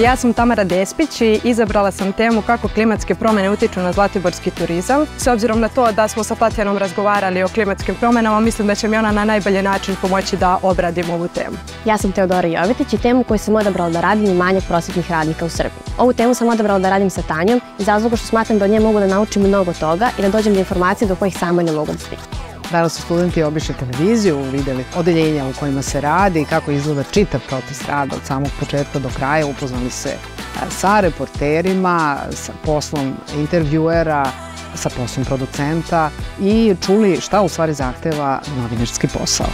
Ja sam Tamara Despić i izabrala sam temu kako klimatske promene utiču na zlatiborski turizam. S obzirom na to da smo sa Tatjanom razgovarali o klimatskim promenama, mislim da će mi ona na najbolji način pomoći da obradim ovu temu. Ja sam Teodora Jovetić i temu koju sam odabrala da radim je manjak prosvetnih radnika u Srbiji. Ovu temu sam odabrala da radim sa Tanjom iz razloga što smatram da od nje mogu da naučim mnogo toga i da dođem do informacije do kojih samo ne mogu da stignem. Danas su studenti obišli televiziju, videli odeljenja u kojima se radi, kako izgleda čitav proces rada od samog početka do kraja, upoznali se e, sa reporterima, sa poslom intervjuera, sa poslom producenta i čuli šta u stvari zahteva novinarski posao.